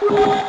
you